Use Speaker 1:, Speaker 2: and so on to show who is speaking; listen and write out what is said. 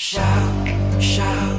Speaker 1: shout, shout.